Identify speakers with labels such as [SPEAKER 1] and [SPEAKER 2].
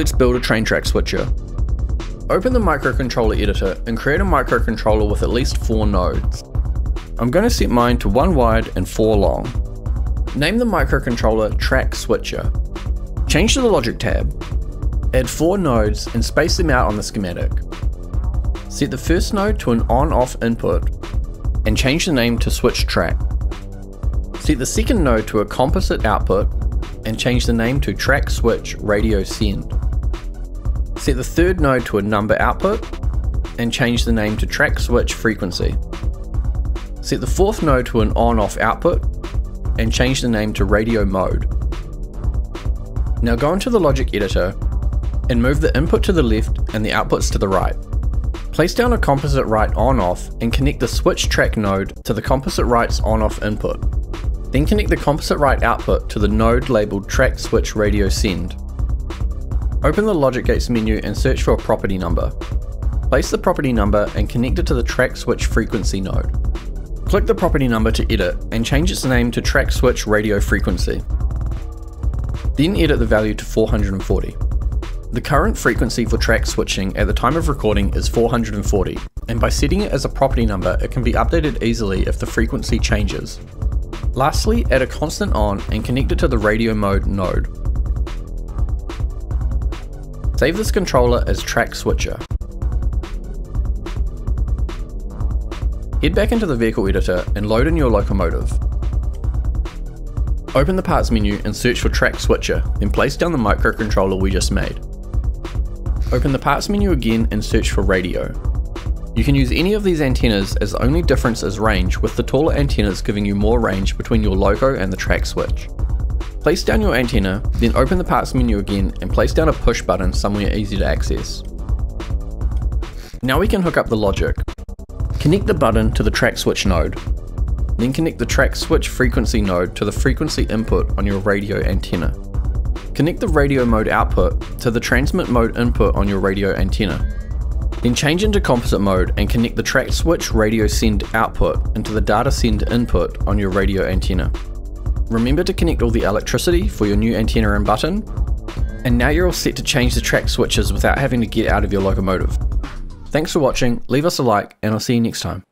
[SPEAKER 1] Let's build a train track switcher. Open the microcontroller editor and create a microcontroller with at least 4 nodes. I'm going to set mine to 1 wide and 4 long. Name the microcontroller Track Switcher. Change to the Logic tab. Add 4 nodes and space them out on the schematic. Set the first node to an on-off input and change the name to Switch Track. Set the second node to a composite output and change the name to Track Switch Radio Send. Set the third node to a number output and change the name to Track Switch Frequency. Set the fourth node to an on-off output and change the name to Radio Mode. Now go into the logic editor and move the input to the left and the outputs to the right. Place down a composite write on-off and connect the switch track node to the composite write's on-off input. Then connect the composite write output to the node labelled Track Switch Radio Send. Open the Logic Gates menu and search for a property number. Place the property number and connect it to the Track Switch Frequency node. Click the property number to edit and change its name to Track Switch Radio Frequency. Then edit the value to 440. The current frequency for track switching at the time of recording is 440, and by setting it as a property number it can be updated easily if the frequency changes. Lastly, add a constant on and connect it to the radio mode node. Save this controller as track switcher. Head back into the vehicle editor and load in your locomotive. Open the parts menu and search for track switcher, then place down the microcontroller we just made. Open the parts menu again and search for radio. You can use any of these antennas as the only difference is range with the taller antennas giving you more range between your loco and the track switch. Place down your antenna, then open the parts menu again and place down a push button somewhere easy to access. Now we can hook up the logic. Connect the button to the track switch node. Then connect the track switch frequency node to the frequency input on your radio antenna. Connect the radio mode output to the transmit mode input on your radio antenna. Then change into composite mode and connect the track switch radio send output into the data send input on your radio antenna. Remember to connect all the electricity for your new antenna and button. And now you're all set to change the track switches without having to get out of your locomotive. Thanks for watching, leave us a like, and I'll see you next time.